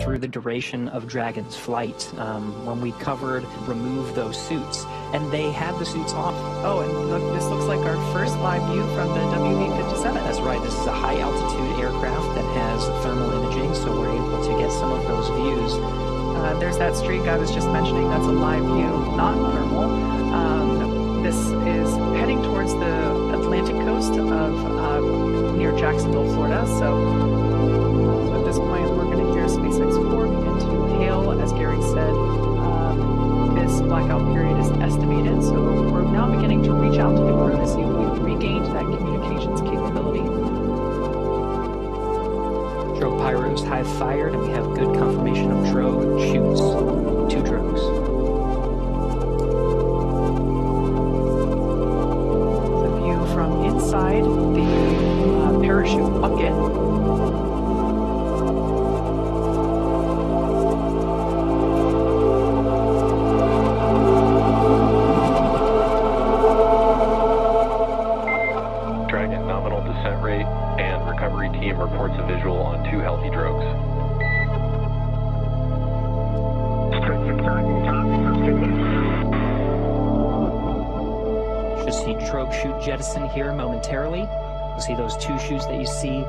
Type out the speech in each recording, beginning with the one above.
through the duration of Dragon's flight. Um, when we covered remove those suits, and they had the suits off. Oh, and look, this looks like our first live view from the WB-57. That's right. This is a high altitude aircraft that has thermal imaging, so we're able to get some of those views. Uh, there's that streak I was just mentioning. That's a live view, not thermal. Um, this is heading towards the Atlantic coast of uh, near Jacksonville, Florida. So have regained that communications capability. Drogue Pyros high fired, and we have good confirmation of drogue chutes. Two drogues. Jettison here momentarily. You'll see those two chutes that you see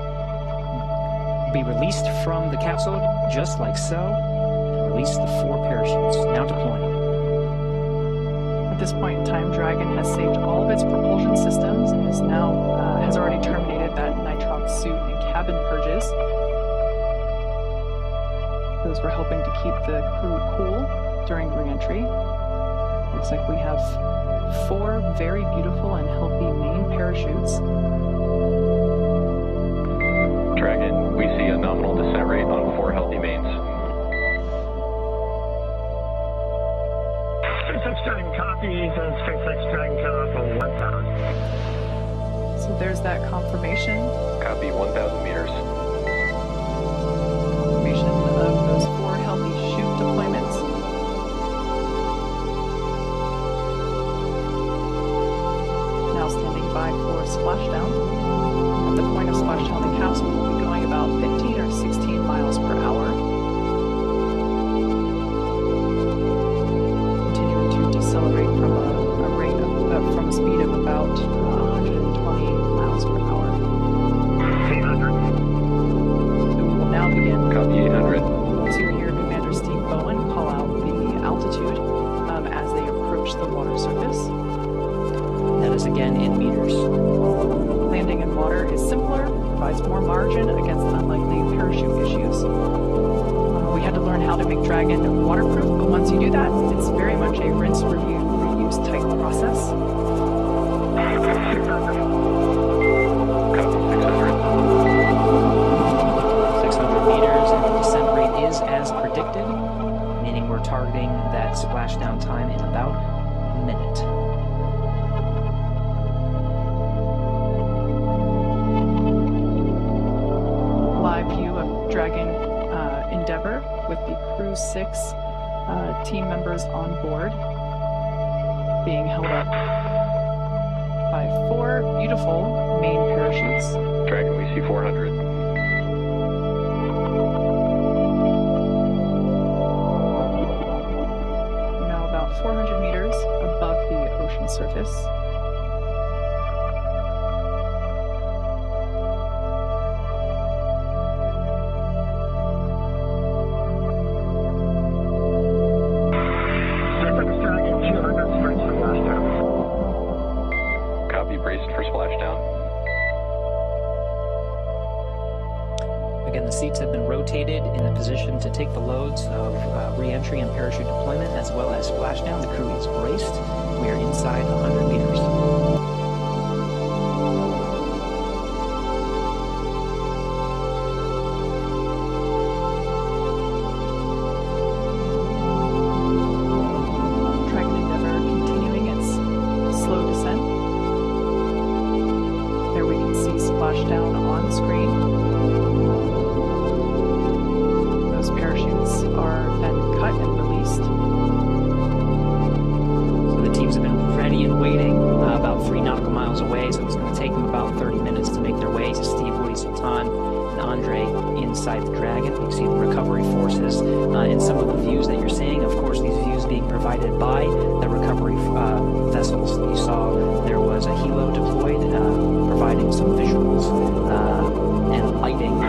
be released from the capsule, just like so. Release the four parachutes, now deploying. At this point in time, Dragon has saved all of its propulsion systems and is now uh, has already terminated that nitrox suit and cabin purges. Those were helping to keep the crew cool during reentry. Looks like we have four very beautiful and healthy main parachutes. Dragon, we see a nominal descent rate on four healthy mains. SpaceX Dragon copy, says SpaceX Dragon cutoff on 1,000. So there's that confirmation. Copy 1,000 meters. Splashdown. At the point of splashdown, the capsule will be going about 15 or 16 miles per hour. Continuing to decelerate from a, a rate of, uh, from a speed of about provides more margin against unlikely parachute issues. We had to learn how to make Dragon waterproof, but once you do that, it's very much a rinse, review, reuse type process. as predicted, meaning we're targeting that splashdown time in about a minute. Six uh, team members on board being held up by four beautiful main parachutes. Dragon, we see 400. seats have been rotated in a position to take the loads of uh, reentry and parachute deployment as well as splashdown. The crew is braced. We are inside 100 meters. away, so it was going to take them about 30 minutes to make their way to Steve, Woody, Sultan, and Andre inside the Dragon. You see the recovery forces uh, and some of the views that you're seeing. Of course, these views being provided by the recovery uh, vessels. You saw there was a helo deployed, uh, providing some visuals uh, and lighting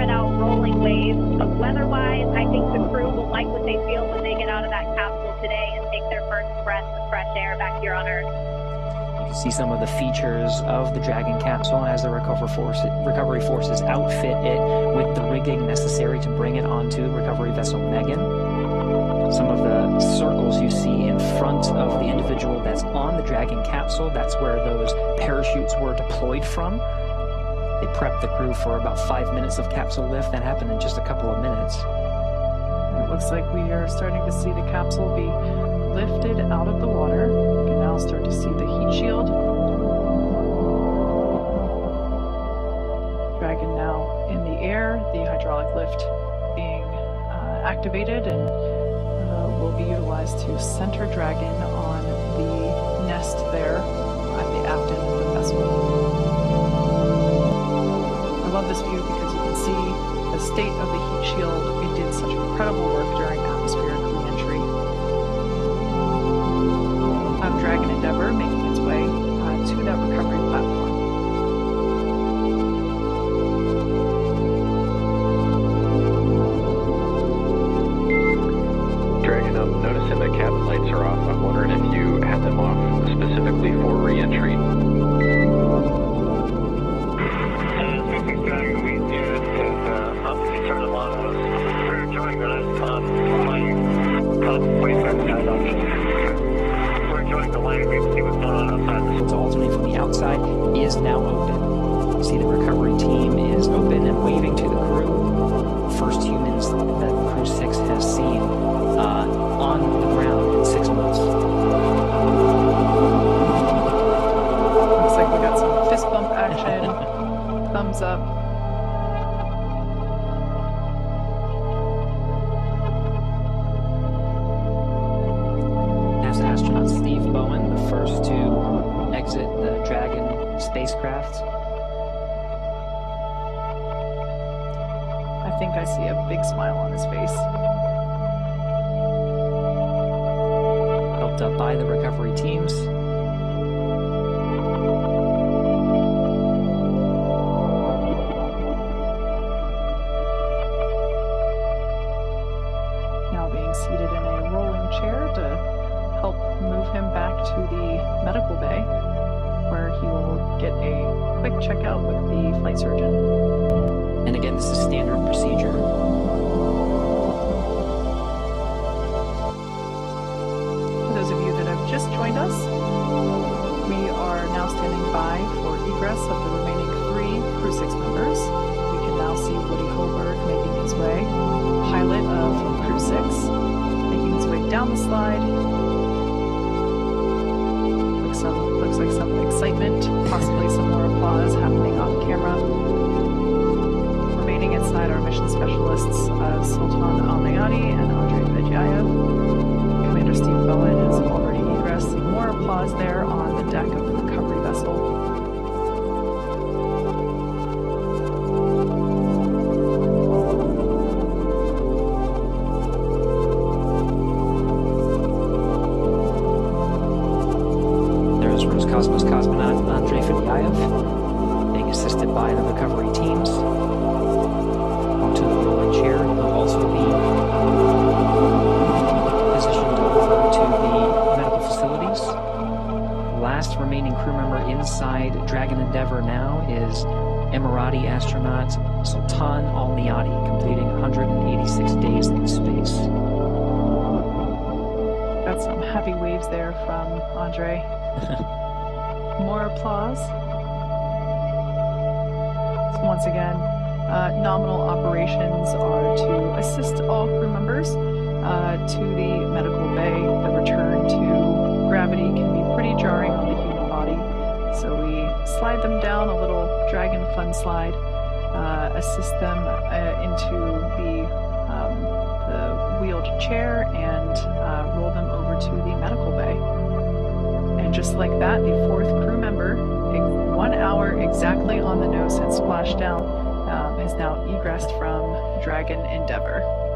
spread out rolling waves. But weather-wise, I think the crew will like what they feel when they get out of that capsule today and take their first breath of fresh air back here on Earth. You can see some of the features of the Dragon capsule as the recovery, force, recovery forces outfit it with the rigging necessary to bring it onto recovery vessel Megan. Some of the circles you see in front of the individual that's on the Dragon capsule, that's where those parachutes were deployed from. They prepped the crew for about five minutes of capsule lift. That happened in just a couple of minutes. It looks like we are starting to see the capsule be lifted out of the water. You can now start to see the heat shield. Dragon now in the air, the hydraulic lift being uh, activated and uh, will be utilized to center Dragon on the nest there at the aft end of the vessel. Love this view because you can see the state of the heat shield. It did such incredible work during atmospheric We're enjoying the we can see what's going on outside the to from the outside is now open. You see the recovery team is open and waving to the crew. First humans that Crew 6 has seen uh, on the ground in six months. Looks like we got some fist bump action, thumbs up. Smile on his face. helped up by the recovery teams. Now being seated in a rolling chair to help move him back to the medical bay, where he will get a quick checkout with the flight surgeon. And again, this is standard procedure. For egress of the remaining three Crew 6 members. We can now see Woody Hoburg making his way, pilot of Crew 6, making his way down the slide. Looks, looks like some excitement, possibly some more applause happening off camera. Remaining inside our mission specialists, uh, Sultan Al Neyadi and Andre Fedyaev. Commander Steve Bowen has already egressed. More applause there on the deck of the recovery vessel. Roscosmos cosmonaut Andrei Fedyaev being assisted by the recovery teams onto the rolling chair. He'll also be uh, positioned over to the medical facilities. Last remaining crew member inside Dragon Endeavour now is Emirati astronaut Sultan Al Neyadi, completing 186 days in space. Got some heavy waves there from Andre. More applause. So once again, uh, nominal operations are to assist all crew members uh, to the medical bay. The return to gravity can be pretty jarring on the human body, so we slide them down a little Dragon Fun slide, uh, assist them uh, into the um, the wheeled chair, and uh, roll them over to the medical bay. And just like that, the fourth crew member, one hour exactly on the nose since splashdown, um, has now egressed from Dragon Endeavor.